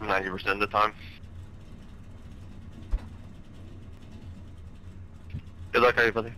90% of the time. Good luck, everybody.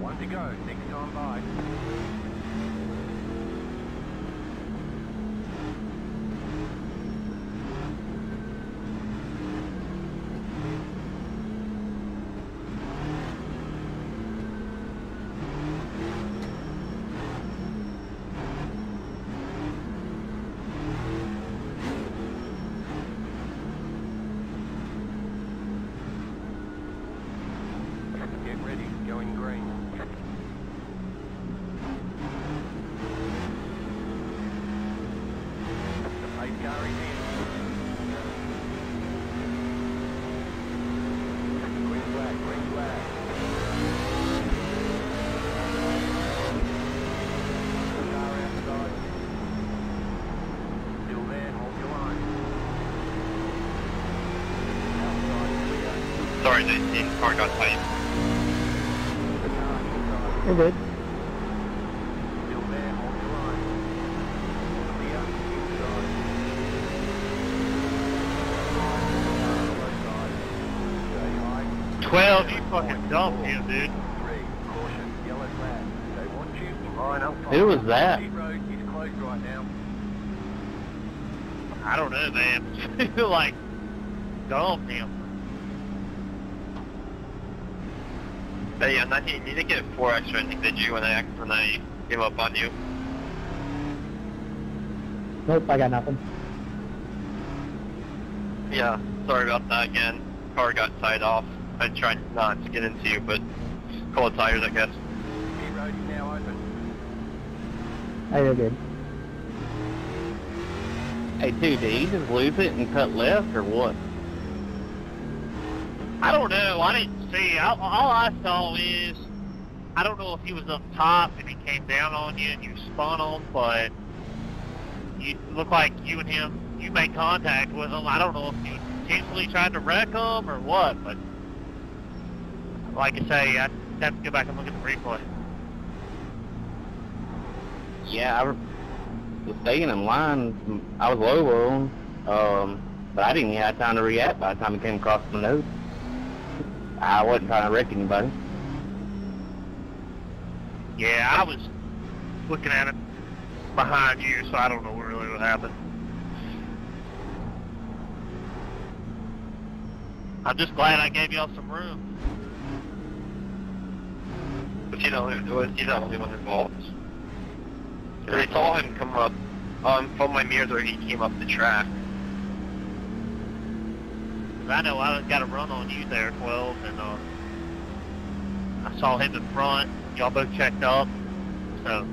One to go, next time by. Get ready, going green. The pace car is in. Green flag, green flag. The car outside. Still there, hold your line. Outside, clear. Sorry, the, the car got tight. The car inside. We're good. Still there, hold your line. Clear, inside. Low side. Stay high. 12, you fucking dumb him, dude. Three, caution, yellow flag. They want you. Line up. Who was that? Pit road is closed right now. I don't know, man. like, dumb him. Hey, yeah, 19, you didn't get 4 extra, I think, did you, when I, when I came up on you? Nope, I got nothing. Yeah, sorry about that again. Car got tied off. I tried not to get into you, but cold tires, I guess. Pit road now open. Hey, you're good. Hey, dude, did he just lose it and cut left or what? I don't know. I didn't see. I, all I saw is, I don't know if he was up top and he came down on you and you spun him, but you it looked like you and him, you made contact with him. I don't know if you intentionally tried to wreck him or what, but like I say, I'd have to go back and look at the replay. Yeah, I was staying in line. I was low on, um, but I didn't have time to react by the time it came across my nose. I wasn't trying to wreck anybody. Yeah, I was looking at it behind you, so I don't know really what happened. I'm just glad I gave y'all some room. But you know, it was, he's the only one involved. I saw him come up, um, from my mirrors where he came up the track. I know I got a run on you there, 12, and uh, I saw him in front. Y'all both checked up, so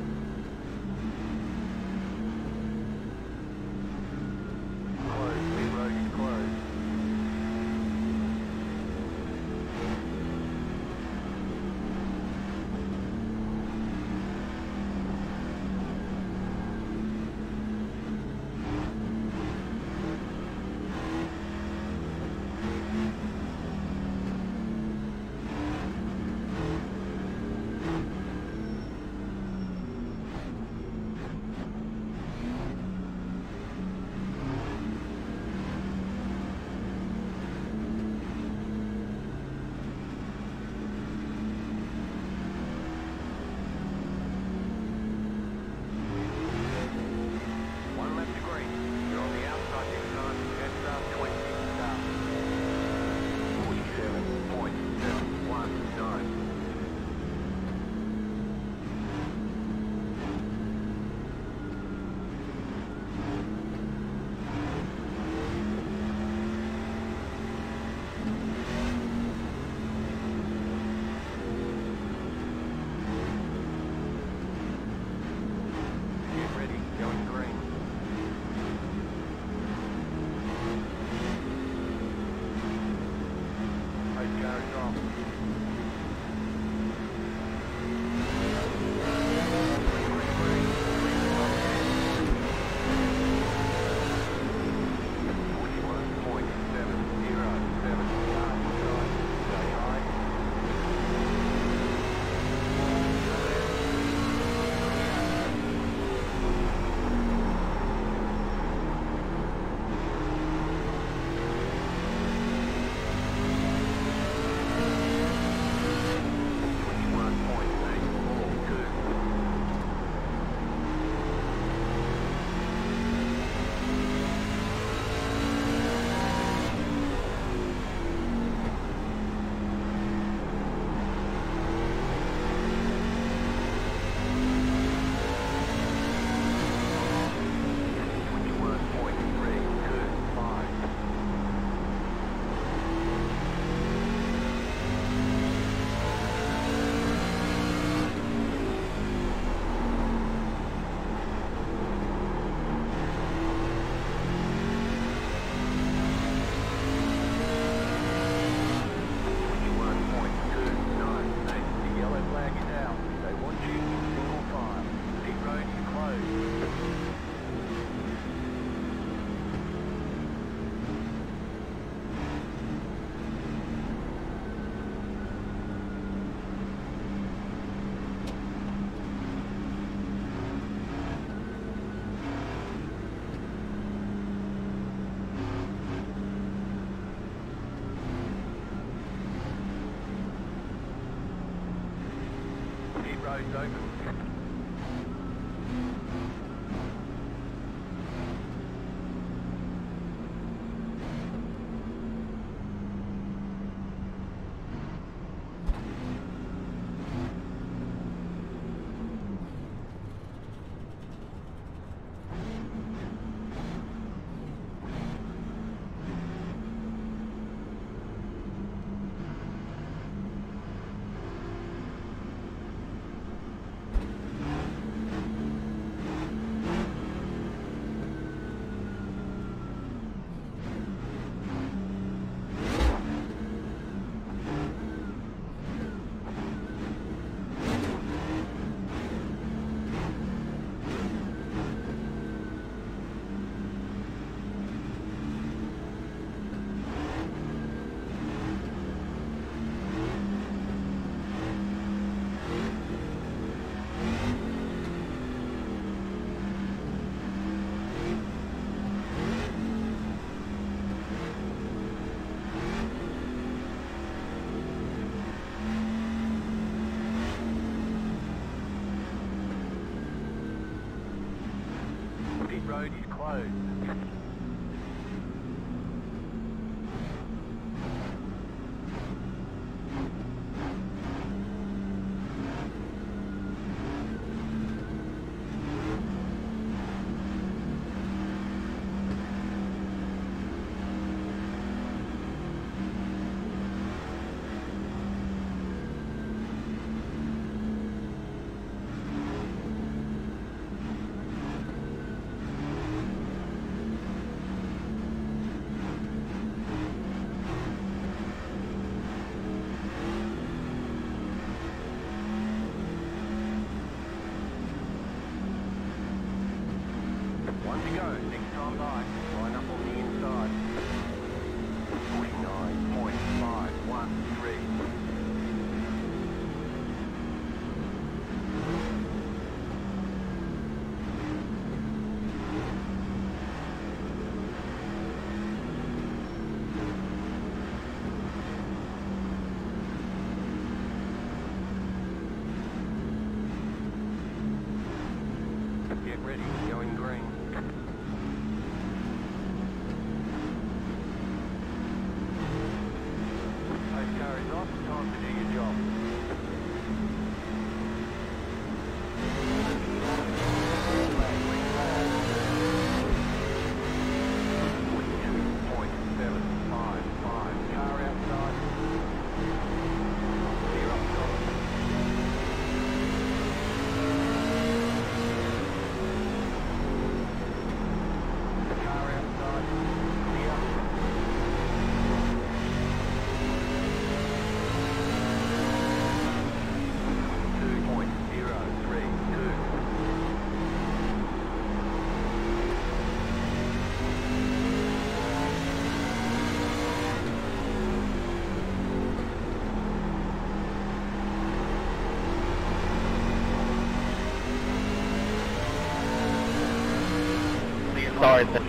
closed.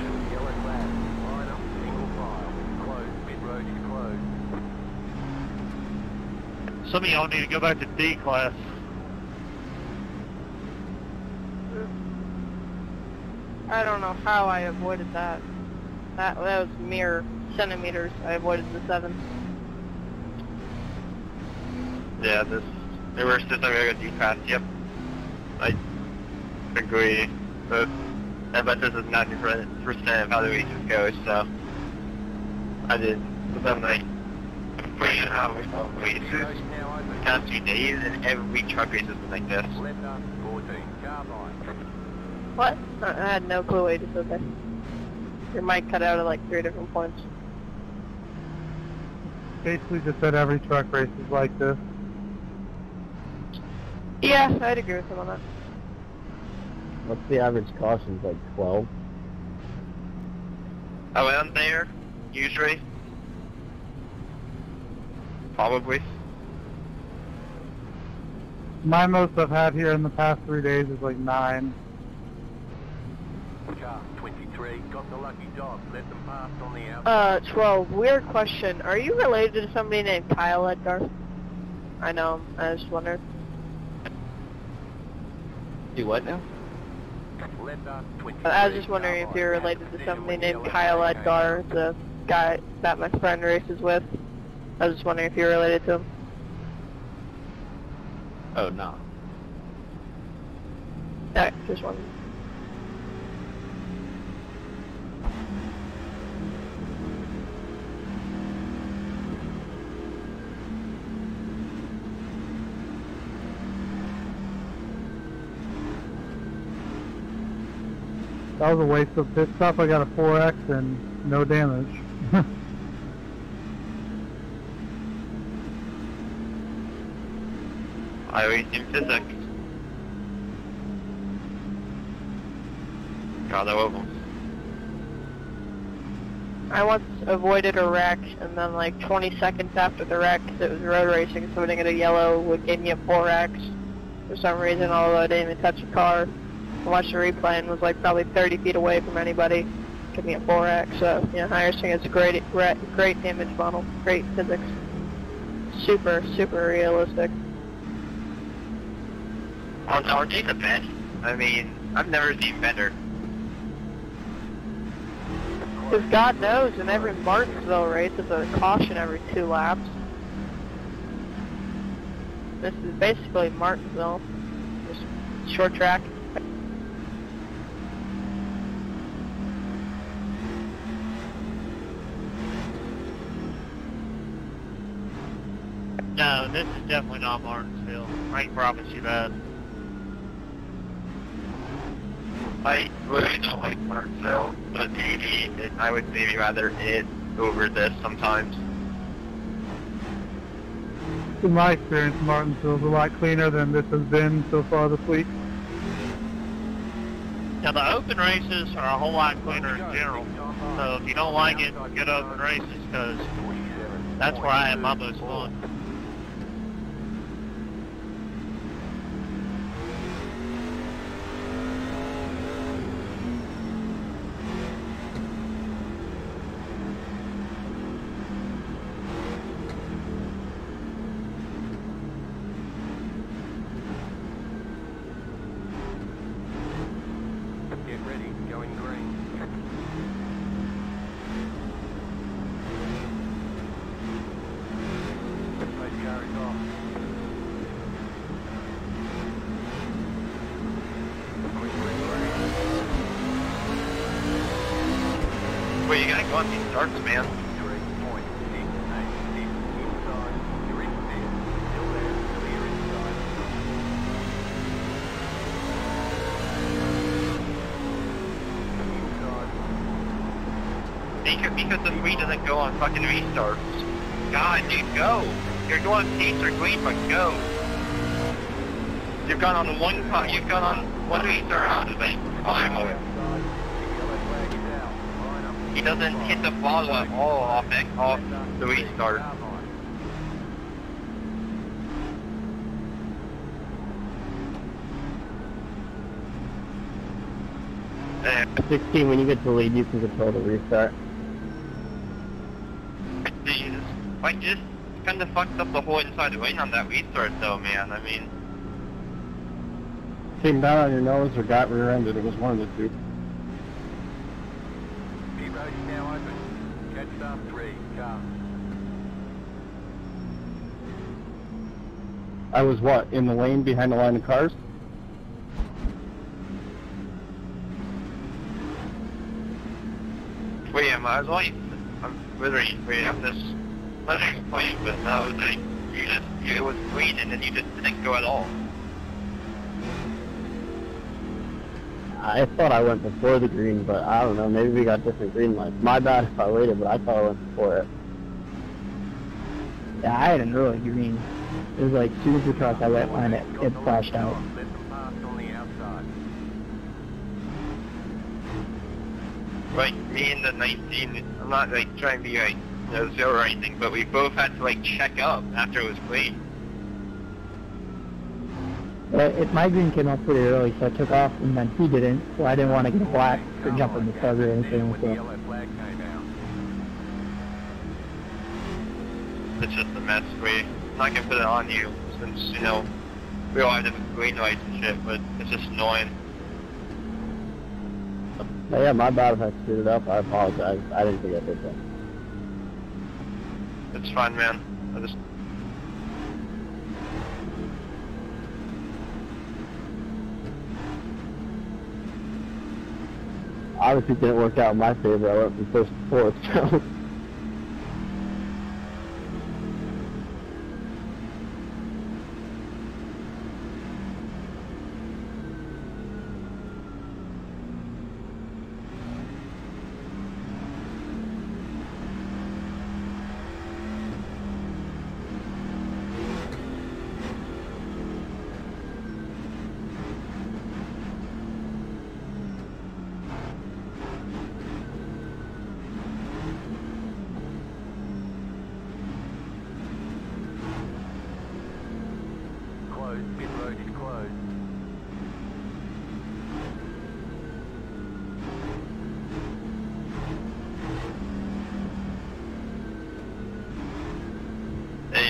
Some of y'all need to go back to D class. I don't know how I avoided that. That that was mere centimeters. I avoided the seven. Yeah, this the worst system I got D-Pass, yep. I agree. But I bet this is 90% of how the races go, so I did within like pushing how we saw races Road now the open. past few days, and every truck race has been like this. Left up, 14. Car line. What? I I had no clue what you just said there. Your mic cut out at like three different points. Basically just said every truck race is like this. Yeah, I'd agree with him on that. What's the average cost? caution? Like 12? Around there, usually. Probably. My most I've had here in the past three days is like nine. Car 23. Got the lucky dog. Let them pass on the outside. Uh, 12. Weird question. Are you related to somebody named Kyle Edgar? I know him. I just wondered. Do what now? Linda, I was just wondering if you're related to somebody named Kyle Edgar, the guy that my friend races with. I was just wondering if you're related to him. Oh, no. Okay, just wondering. That was a waste of pit stop. I got a 4X and no damage. Highway in physics. God, I love them. I once avoided a wreck, and then like 20 seconds after the wreck, 'cause it was road racing, somebody got a yellow would give me a 4X for some reason, although I didn't even touch the car. I watched the replay and was like probably 30 feet away from anybody. Give me a 4X, so, you know, iRacing is a great, re- great image model, great physics. Super, super realistic. On our data bed. I mean, I've never seen better. Because God knows, in every Martinsville race, it's a caution every two laps. This is basically Martinsville. Just short track. No, this is definitely not Martinsville. I can promise you that. I really don't like Martinsville, but maybe it, I would maybe rather it over this sometimes. In my experience, Martinsville's a lot cleaner than this has been so far this week. Now the open races are a whole lot cleaner in general. So if you don't like it, get open races because that's where I have my most fun. Get ready, going green. Safety car is off. Quick, quick, quick. Well, you gotta go on these starts, man. Three point six eight six inside. You're in fifth. Still there. Clear inside. Inside. Because, because the three doesn't go on fucking restarts. God, dude, go! You're going pace or green, but go! You've gone on the one, you've gone on one restart out of it. Fine. Outside. The yellow flag is out. Line up. He doesn't hit the ball at all off off the restart. Uh, 16, when you get to the lead, you can control the restart. Jesus. I just kinda fucked up the whole inside lane on that restart though, man. I mean, Came down on your nose or got rear-ended. It was one of the two. Pit road is now open. Catch start three. Car. I was what, in the lane behind the line of cars? William, I was only, I'm literally, William, this, literally playing with, I was like, you just, you, it was green and then you just didn't go at all. I thought I went before the green, but I don't know. Maybe we got different green lights. My bad if I waited, but I thought I went before it. Yeah, I had an early green. It was like, soon as we crossed line, it, it flashed out. Like, me and the 19, I'm not like trying to be like, know, zero or anything, but we both had to like check up after it was green. But it, my green came up pretty early, so I took off, and then he didn't, so I didn't want to get a black for jumping the tug or anything. When the So yellow flag. It's just a mess. We, I can put it on you since, you know, we all have different green lights and shit, but it's just annoying. But yeah, my bad if I screwed it up. I apologize. I didn't think I did that. It's fine, man. I just Obviously, it didn't work out in my favor. I went from first to fourth. So. Closed. Pit road is closed.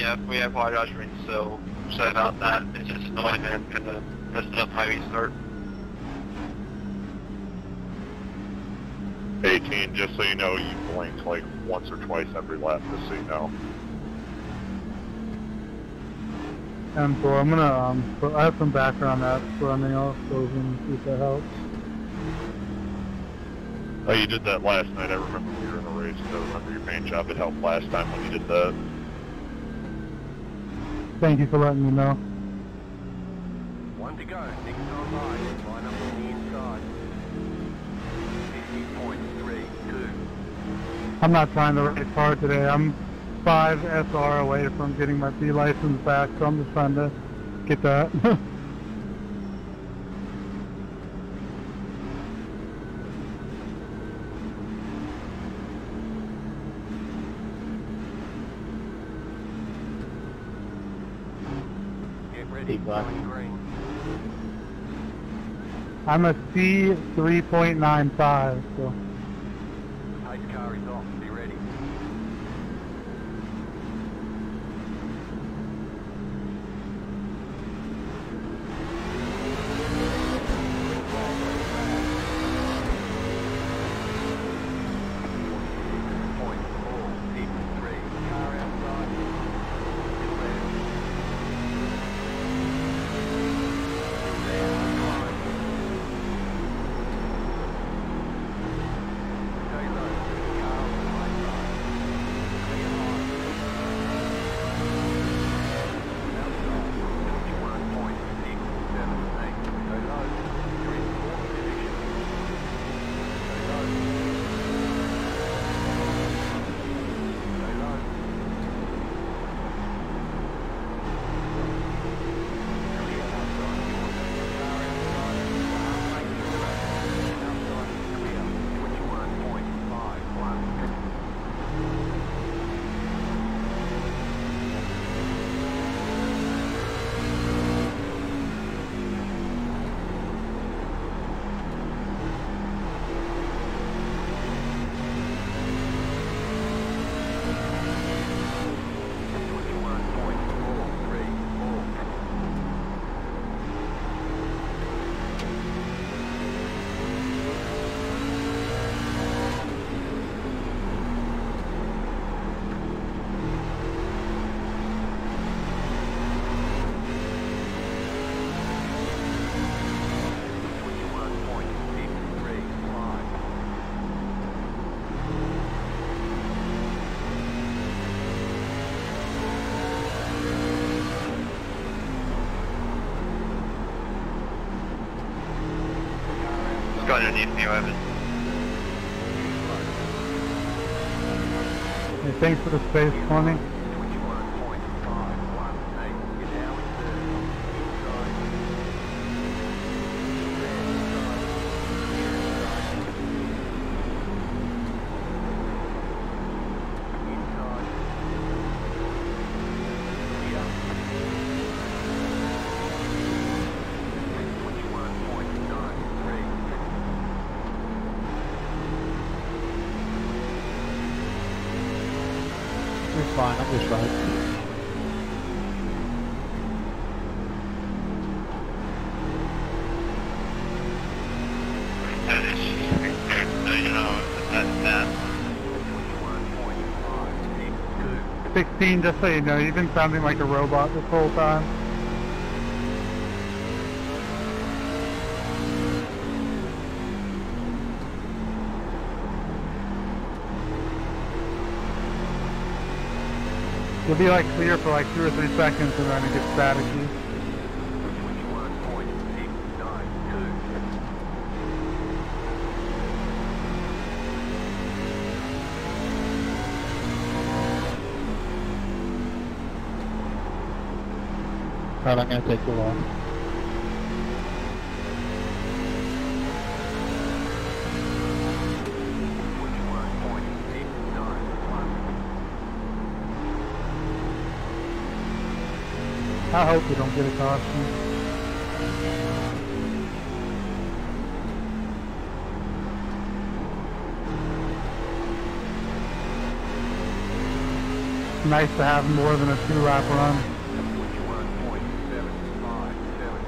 Yeah, we have wide ushering, so sorry about that. It's just annoying, man. Kind of messing up how we start. 18, just so you know, you blinked like once or twice every lap, just so you know. And so I'm gonna, um, so I have some background apps running off those and see if that helps. Oh, you did that last night. I remember we were in a race. I remember your paint job. It helped last time when you did that. Thank you for letting me know. One to go. Next on line. Line up on the inside. 50.32. I'm not trying to race hard today. I'm 5 SR away from getting my B license back, so I'm just trying to get that. I'm a C 3.95, so go underneath me, Evan. hey, thanks for the space, 20. Twenty-one point five one eight. You're now in third. Inside. There, inside. Here, inside. Inside. Here. Twenty-one point nine three. It's fine, I'm just right. 16, just so you know, you've been sounding like a robot this whole time. You'll be like clear for like two or three seconds and then it gets. 21.892. I'm gonna take. I hope we don't get a caution. Nice to have more than a two lap run. Twenty-one point seven five seven.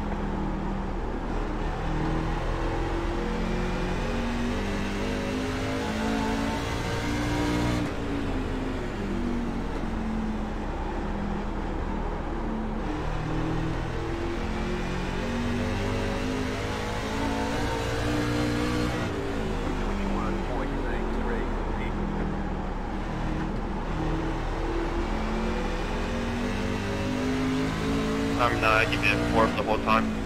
Twenty-one point eight three eight. I'm uh, giving it fourth the whole time.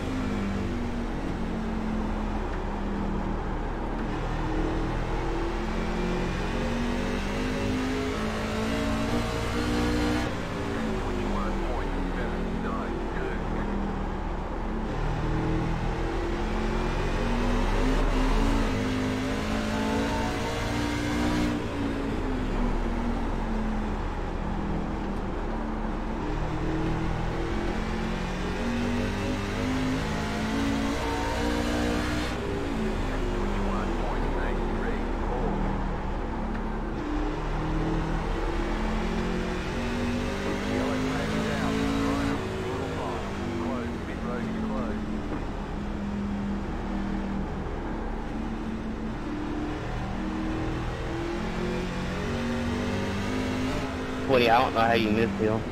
20. I don't know how you missed him.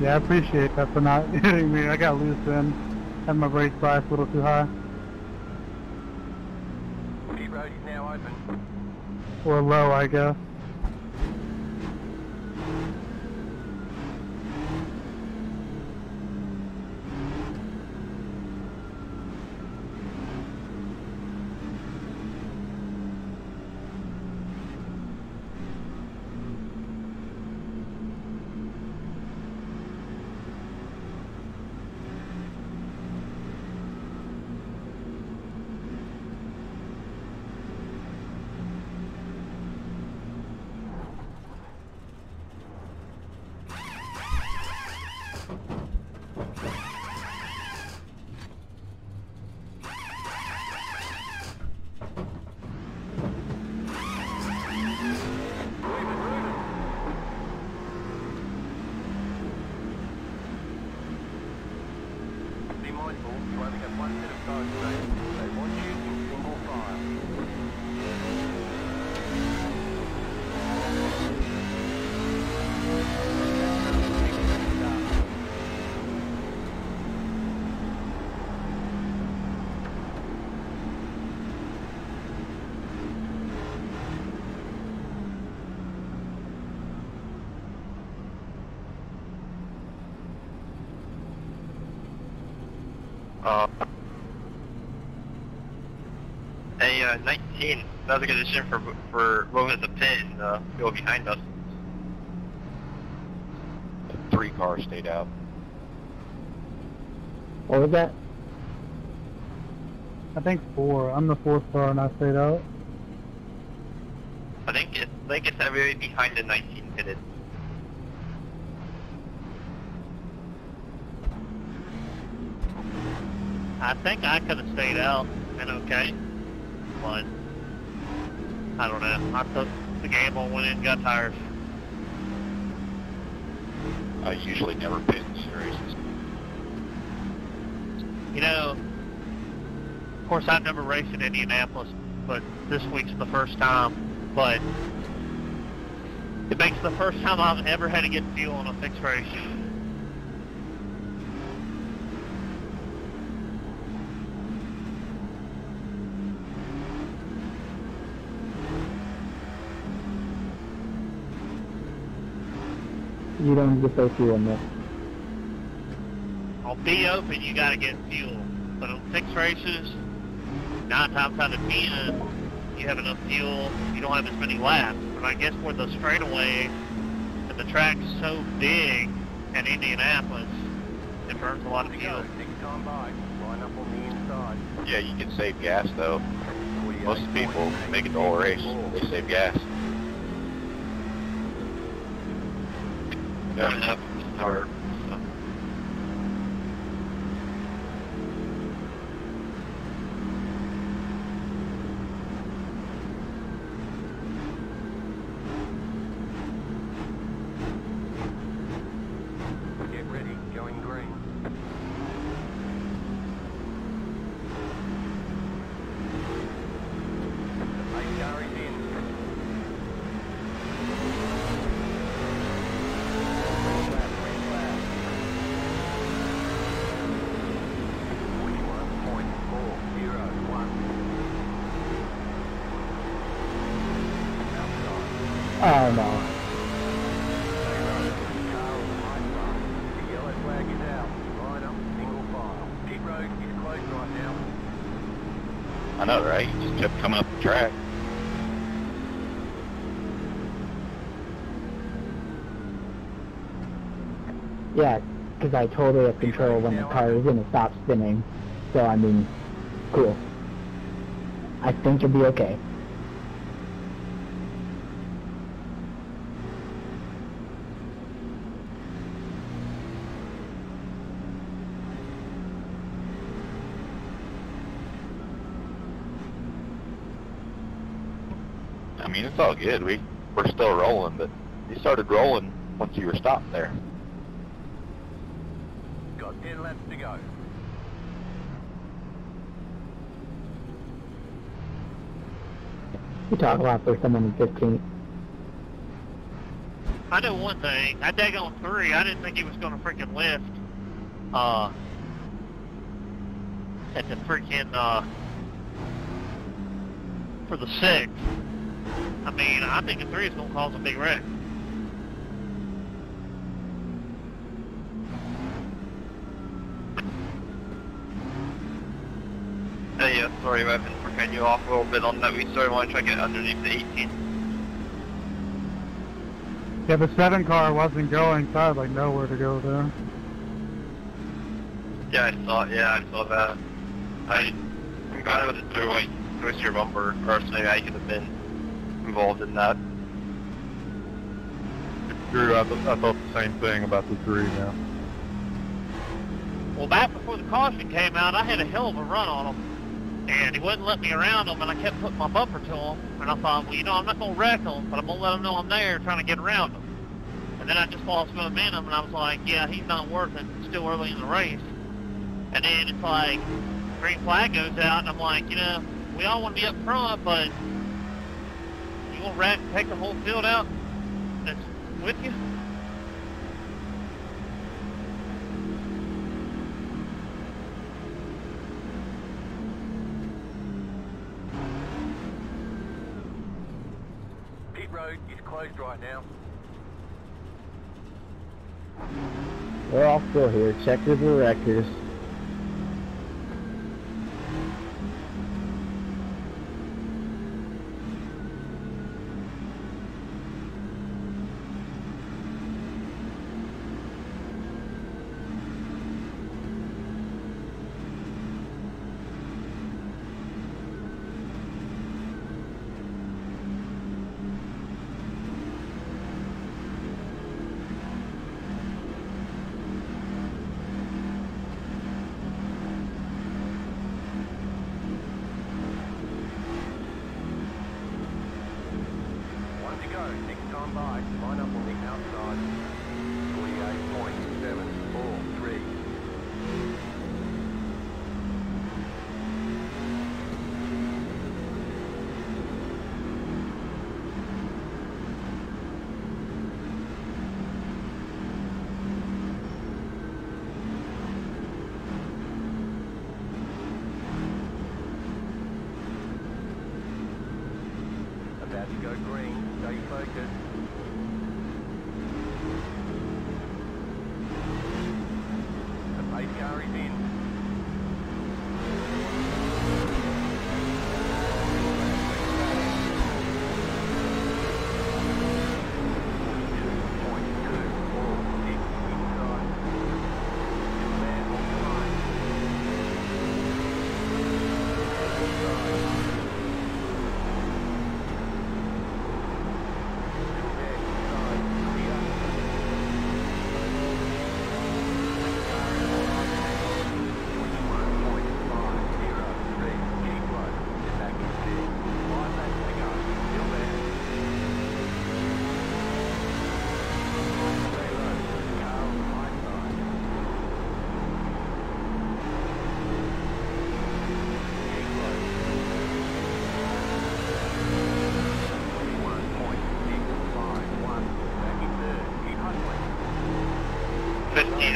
Yeah, I appreciate that for not hitting me. I got loose then. Had my brakes biased a little too high. Road is now open. Or low, I guess. You only one set of cards today. They want you in single file. Uh, a uh, 19. That was a good addition for for moving the pit and uh, go behind us. Three cars stayed out. What was that? I think four. I'm the fourth car and I stayed out. I think it, I think it's everybody behind the 19 pitted. I think I could have stayed out and okay, but I don't know. I took the gamble, went in, got tires. I usually never pit in these races. You know, of course I've never raced in Indianapolis, but this week's the first time. But It makes the first time I've ever had to get fuel on a fixed race. You don't get those fuel in this. On B open, you gotta get fuel. But on six races, nine times out of ten, you have enough fuel, you don't have as many laps. But I guess for the straightaway, and the track's so big at Indianapolis, it burns a lot of fuel. go. Next time by, line up on the inside. Yeah, you can save gas though. Most people make it the whole race. They save gas. Got enough to start. So. Get ready, going green. The pace car is in. Green flag, green flag. 41.401. Outside. Oh no. The yellow flag is out. Line up, single file. Pit road is closed right now. I know, right? You just kept coming up the track. Yeah, because I totally have control when the car is gonna stop spinning. So I mean, cool. I think you'll be okay. I mean, it's all good. We we're still rolling, but you started rolling once you were stopped there. Got 10 laps to go. You talk a lot for someone in 15. I know one thing. That on three, I didn't think he was going to freaking lift. Uh, at the freaking uh, for the six. I mean, I think a three is going to cause a big wreck. Hey, yeah, sorry, I've been for cutting you off a little bit on that. We started want to try to get underneath the 18. Yeah, the seven car wasn't going, so I had like nowhere to go there. Yeah, I saw. Yeah, I saw that. I, I'm glad it was a two-way twist your bumper. Personally, I could have been involved in that. Drew, I, th- I thought the same thing about the three now. Well, back before the caution came out, I had a hell of a run on him, and he wouldn't let me around him, and I kept putting my bumper to him, and I thought, well, you know, I'm not going to wreck him, but I'm going to let him know I'm there trying to get around him. And then I just lost momentum, and I was like, yeah, he's not worth it. It's still early in the race. And then it's like, green flag goes out, and I'm like, you know, we all want to be up front, but you want to wreck, take the whole field out that's with you? Pit road is closed right now. We're all still here. Check the wreckers.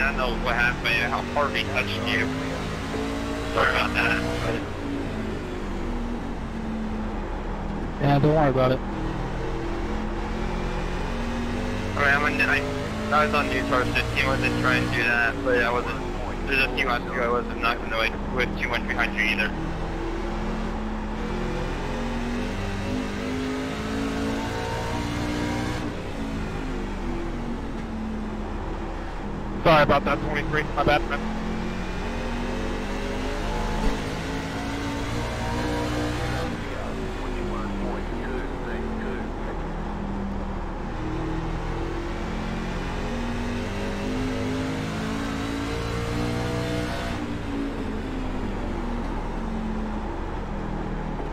I know what happened, how hard he touched you. Sorry about that. Yeah, don't worry about it. I mean, I'm on, I, I was on News Source 15, wasn't trying to do that, but I wasn't, there's a few laps ago, I wasn't not going to like, with too much behind you either. Sorry about that, 23. My bad, man. Twenty-one point two, thank two.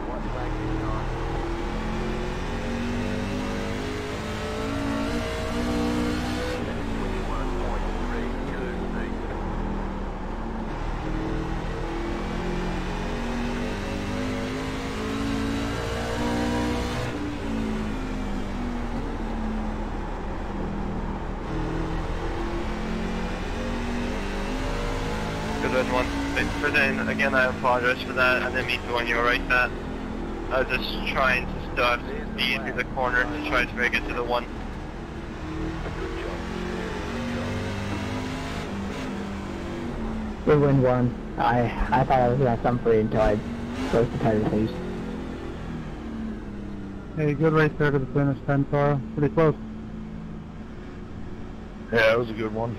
What flag is it on? Twenty-one point three two, thank Good one, one. But then, again, I apologize for that, I didn't mean to want you to write that. I was just trying to still have speed through the corner to try to make it to the one. Good job. Very good job. We win one. I I thought I was gonna have some free until I broke the tire face. Hey, good race there to the finish, 10 car. Pretty close. Yeah, it was a good one.